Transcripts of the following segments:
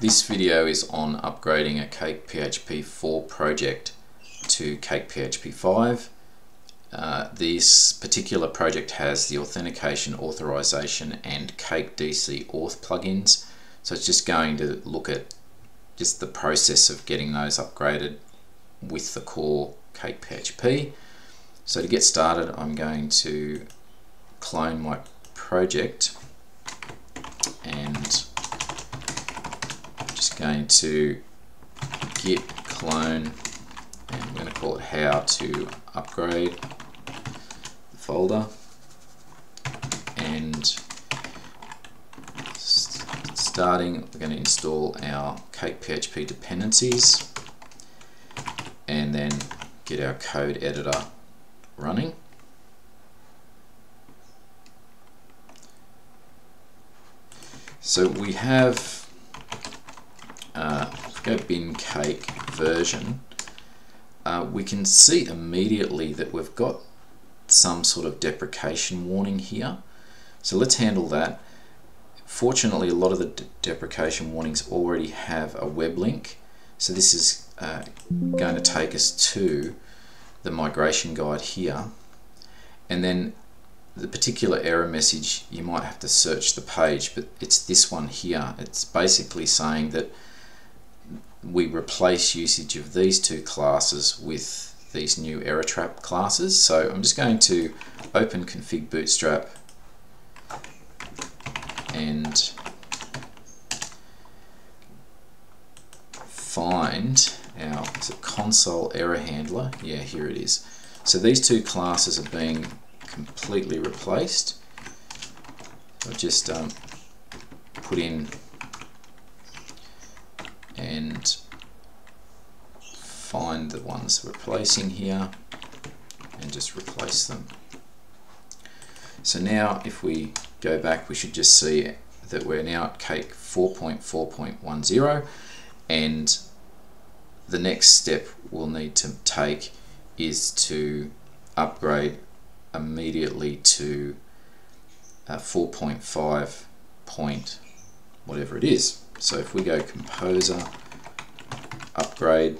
This video is on upgrading a Cake PHP 4 project to Cake PHP 5. Uh, this particular project has the authentication, authorization and Cake DC Auth plugins. So it's just going to look at just the process of getting those upgraded with the core Cake PHP. So to get started I'm going to clone my project and going to git clone and I'm going to call it how to upgrade the folder. And starting we're going to install our cake PHP dependencies and then get our code editor running. So we have go bin cake version uh, we can see immediately that we've got some sort of deprecation warning here. So let's handle that. Fortunately a lot of the de deprecation warnings already have a web link. So this is uh, going to take us to the migration guide here. And then the particular error message you might have to search the page but it's this one here. It's basically saying that we replace usage of these two classes with these new error trap classes. So I'm just going to open config bootstrap and find our console error handler? Yeah here it is. So these two classes are being completely replaced. I'll just um, put in and find the ones we're placing here and just replace them. So now if we go back we should just see that we're now at cake 4.4.10 and the next step we'll need to take is to upgrade immediately to uh, 4.5 point whatever it is so if we go composer upgrade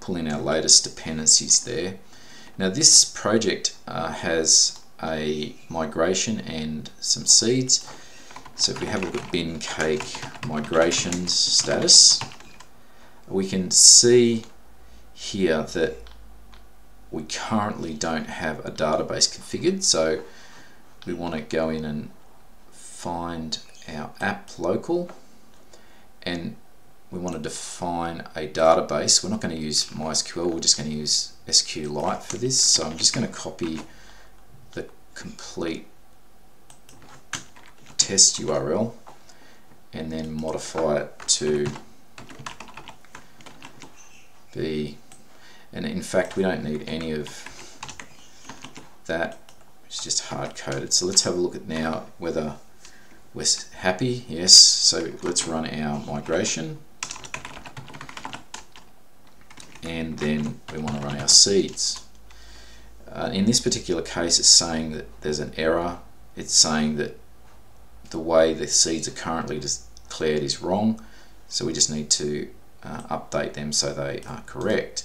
pull in our latest dependencies there. Now this project uh, has a migration and some seeds. So if we have a look at bin cake migrations status we can see here that we currently don't have a database configured. So we want to go in and find our app local and we want to define a database. We're not going to use MySQL, we're just going to use SQLite for this. So I'm just going to copy the complete test URL and then modify it to be, and in fact we don't need any of that, it's just hard coded. So let's have a look at now whether we're happy, yes, so let's run our migration and then we want to run our seeds. Uh, in this particular case it's saying that there's an error, it's saying that the way the seeds are currently declared is wrong, so we just need to uh, update them so they are correct.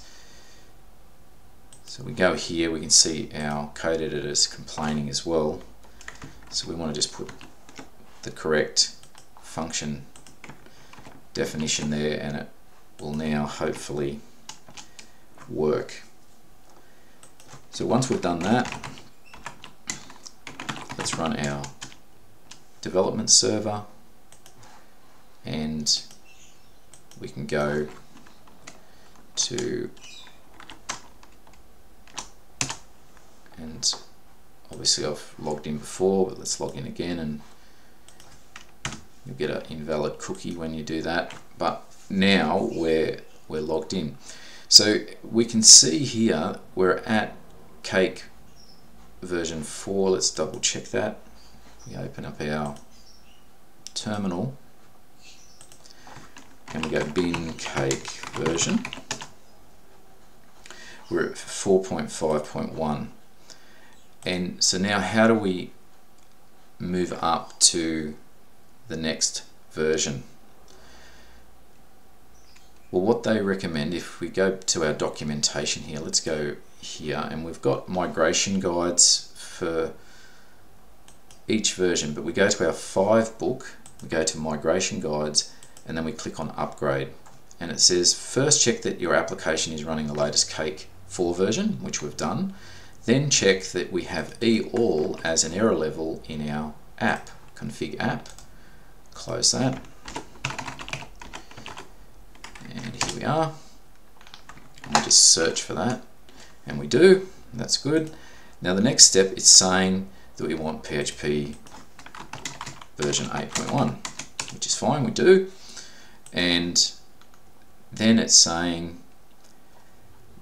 So we go here, we can see our code editor is complaining as well. So we want to just put the correct function definition there and it will now hopefully work. So once we've done that, let's run our development server and we can go to and obviously I've logged in before but let's log in again and you'll get an invalid cookie when you do that but now we're we're logged in. So we can see here we're at cake version 4 let's double check that. We open up our terminal. And we go bin cake version? We're at 4.5.1 and so now how do we move up to the next version. Well, what they recommend, if we go to our documentation here, let's go here, and we've got migration guides for each version, but we go to our 5 book, we go to migration guides, and then we click on upgrade. And it says, first check that your application is running the latest Cake 4 version, which we've done. Then check that we have eAll as an error level in our app. Config app, close that. And here we are. We just search for that. And we do, that's good. Now the next step is saying that we want PHP version 8.1, which is fine, we do. And then it's saying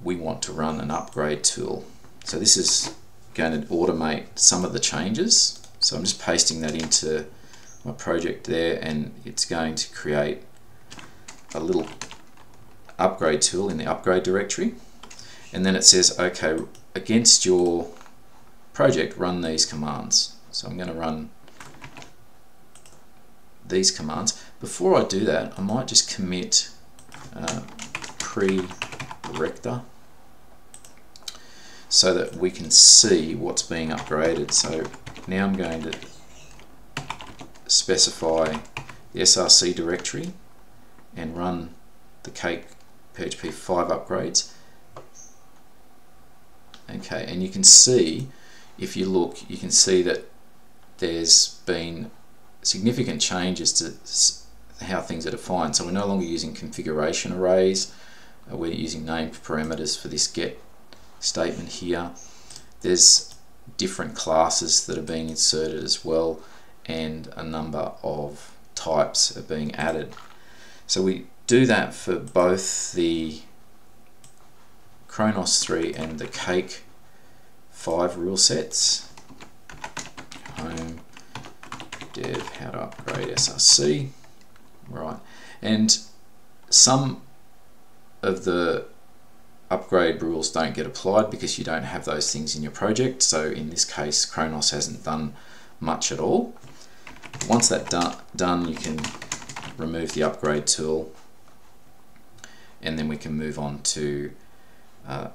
we want to run an upgrade tool. So this is going to automate some of the changes. So I'm just pasting that into my project there and it's going to create a little upgrade tool in the upgrade directory. And then it says, okay, against your project, run these commands. So I'm going to run these commands. Before I do that, I might just commit uh, pre-director so that we can see what's being upgraded. So now I'm going to specify the SRC directory and run the Cake PHP 5 upgrades. Okay, and you can see, if you look, you can see that there's been significant changes to how things are defined. So we're no longer using configuration arrays, uh, we're using named parameters for this get statement here. There's different classes that are being inserted as well and a number of types are being added. So we do that for both the Chronos 3 and the Cake 5 rule sets. Home dev how to upgrade SRC. Right. And some of the upgrade rules don't get applied because you don't have those things in your project. So in this case, Chronos hasn't done much at all. Once that's done, done, you can remove the upgrade tool and then we can move on to uh,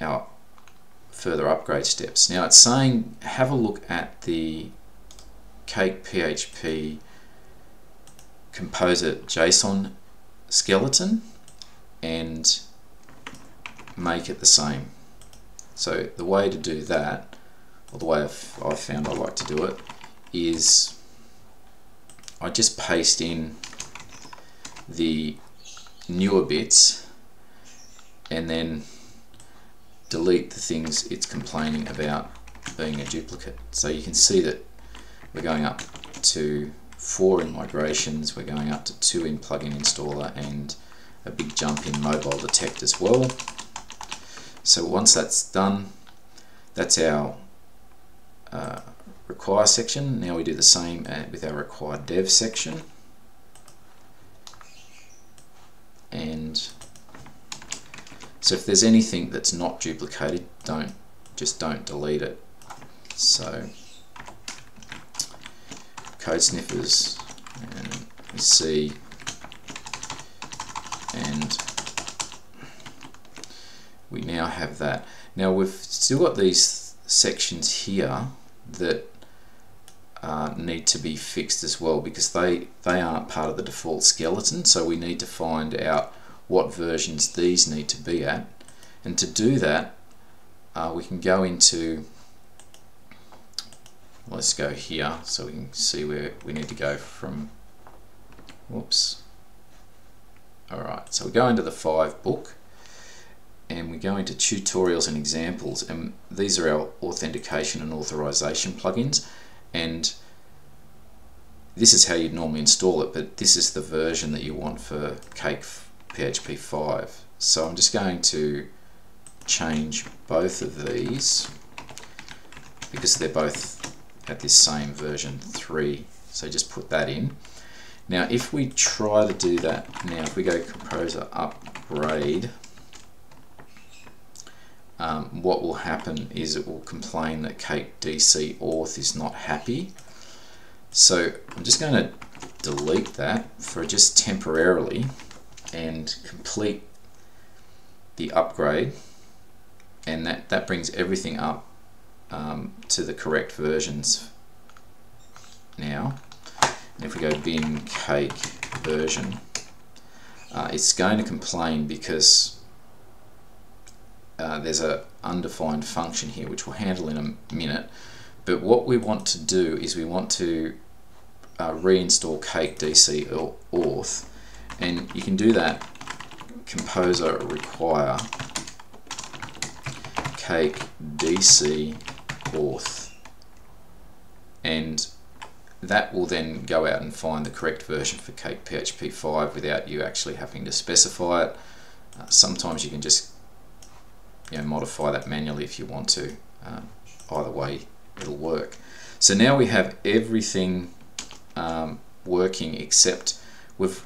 our further upgrade steps. Now it's saying have a look at the Cake PHP Composer JSON skeleton and make it the same. So the way to do that, or the way I've, I've found I like to do it, is I just paste in the newer bits and then delete the things it's complaining about being a duplicate. So you can see that we're going up to four in migrations, we're going up to two in plugin installer and a big jump in mobile detect as well. So once that's done, that's our uh, require section. Now we do the same uh, with our require dev section. And so if there's anything that's not duplicated, don't just don't delete it. So code sniffers and see and we now have that. Now we've still got these sections here that uh, need to be fixed as well because they, they aren't part of the default skeleton. So we need to find out what versions these need to be at. And to do that uh, we can go into let's go here so we can see where we need to go from whoops. Alright so we go into the 5 book and we go into tutorials and examples. And these are our authentication and authorization plugins and this is how you'd normally install it but this is the version that you want for Cake PHP 5 so I'm just going to change both of these because they're both at this same version 3 so just put that in. Now if we try to do that now if we go composer upgrade um, what will happen is it will complain that Cake DC auth is not happy. So I'm just going to delete that for just temporarily and complete the upgrade and that, that brings everything up um, to the correct versions now. And if we go bin cake version, uh, it's going to complain because uh, there's a undefined function here which we'll handle in a minute. But what we want to do is we want to uh, reinstall cake DC or auth and you can do that composer require cake DC auth and that will then go out and find the correct version for Cake PHP 5 without you actually having to specify it. Uh, sometimes you can just you know, modify that manually if you want to. Uh, either way, it'll work. So now we have everything um, working except we've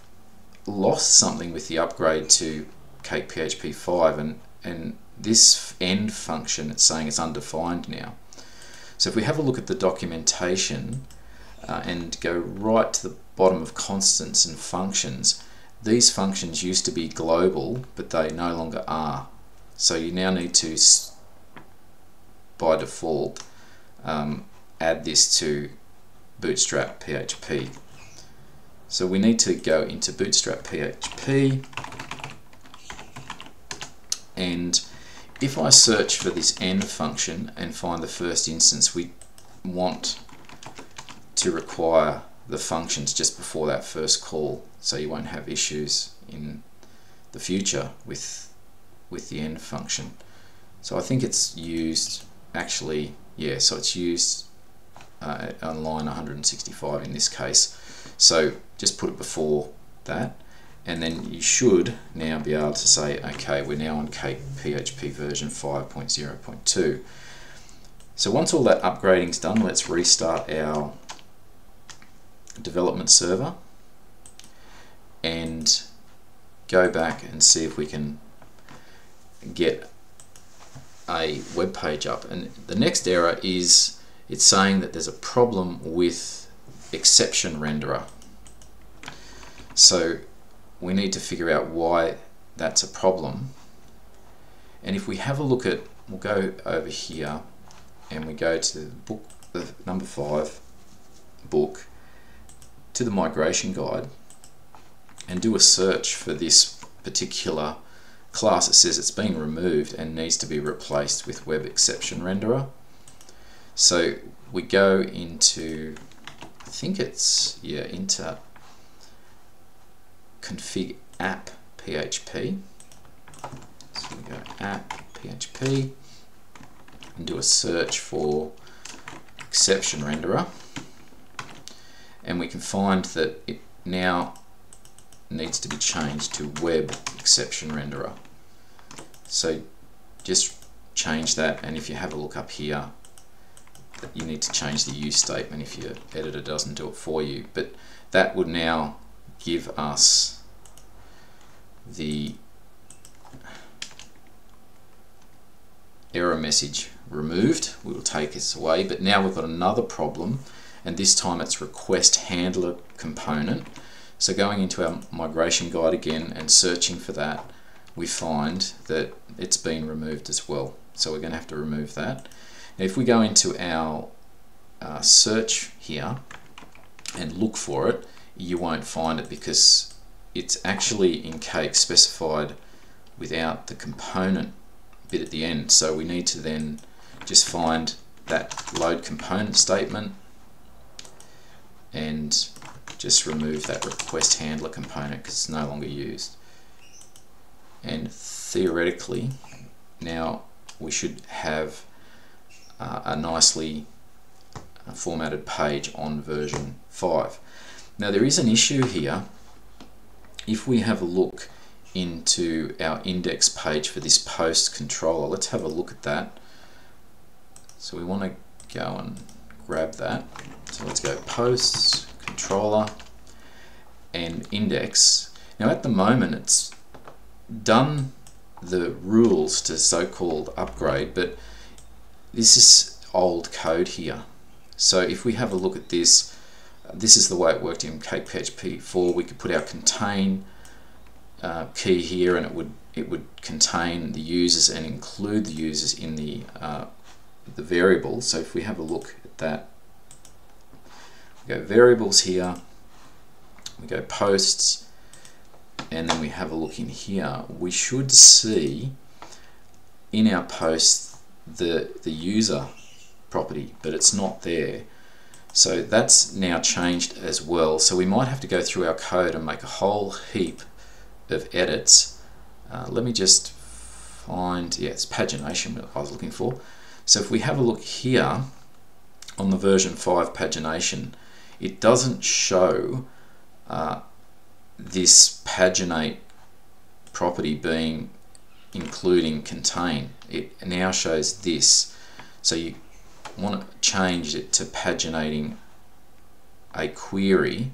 lost something with the upgrade to Cake PHP 5 and, and this env function it's saying it's undefined now. So if we have a look at the documentation uh, and go right to the bottom of constants and functions, these functions used to be global but they no longer are. So you now need to by default um, add this to Bootstrap PHP. So we need to go into Bootstrap PHP and if I search for this env function and find the first instance we want to require the functions just before that first call so you won't have issues in the future with with the env function so I think it's used actually yeah so it's used uh, on line 165 in this case. So just put it before that and then you should now be able to say okay we're now on PHP version 5.0.2 so once all that upgrading is done let's restart our development server and go back and see if we can get a web page up and the next error is it's saying that there's a problem with exception renderer. So we need to figure out why that's a problem. And if we have a look at, we'll go over here and we go to the book, the number five book, to the migration guide and do a search for this particular class. It says it's been removed and needs to be replaced with web exception renderer. So we go into, I think it's, yeah, into config app PHP. So we go app PHP and do a search for exception renderer and we can find that it now needs to be changed to web exception renderer. So just change that and if you have a look up here you need to change the use statement if your editor doesn't do it for you. But that would now give us the error message removed. We will take this away, but now we've got another problem, and this time it's request handler component. So going into our migration guide again and searching for that, we find that it's been removed as well. So we're going to have to remove that. If we go into our uh, search here and look for it, you won't find it because it's actually in cake specified without the component bit at the end. So we need to then just find that load component statement and just remove that request handler component because it's no longer used. And theoretically, now we should have uh, a nicely uh, formatted page on version 5. Now there is an issue here. If we have a look into our index page for this post controller, let's have a look at that. So we want to go and grab that. So let's go posts, controller, and index. Now at the moment it's done the rules to so-called upgrade, but this is old code here. So if we have a look at this, this is the way it worked in Cake PHP 4. We could put our contain uh, key here and it would it would contain the users and include the users in the uh, the variables. So if we have a look at that, we go variables here, we go posts, and then we have a look in here. We should see in our post the the user property, but it's not there. So that's now changed as well. So we might have to go through our code and make a whole heap of edits. Uh, let me just find, yeah, it's pagination I was looking for. So if we have a look here on the version 5 pagination, it doesn't show uh, this paginate property being including contain. It now shows this. So you want to change it to paginating a query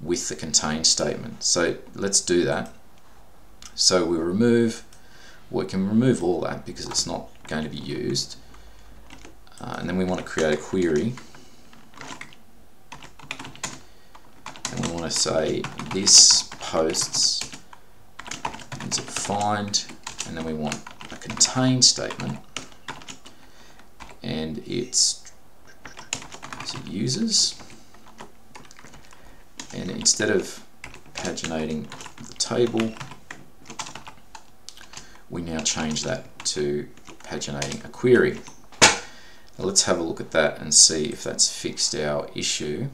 with the contain statement. So let's do that. So we remove, we can remove all that because it's not going to be used. Uh, and then we want to create a query. And we want to say this posts into find, and then we want a contain statement and it's so users and instead of paginating the table we now change that to paginating a query. Now let's have a look at that and see if that's fixed our issue.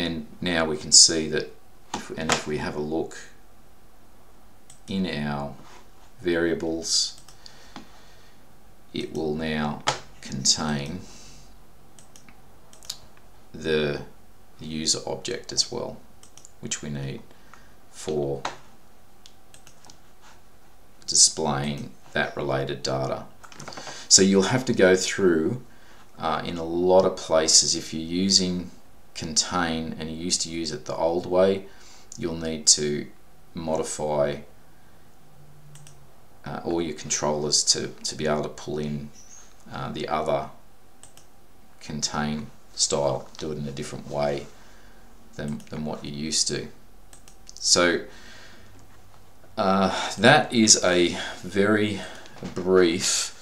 And now we can see that, if, and if we have a look in our variables, it will now contain the, user object as well, which we need for displaying that related data. So you'll have to go through uh, in a lot of places if you're using contain and you used to use it the old way you'll need to modify uh, all your controllers to, to be able to pull in uh, the other contain style do it in a different way than, than what you used to. So uh, that is a very brief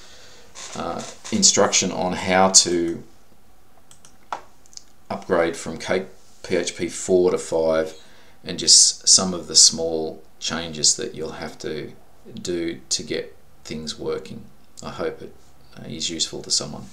uh, instruction on how to upgrade from PHP 4 to 5 and just some of the small changes that you'll have to do to get things working. I hope it uh, useful to someone.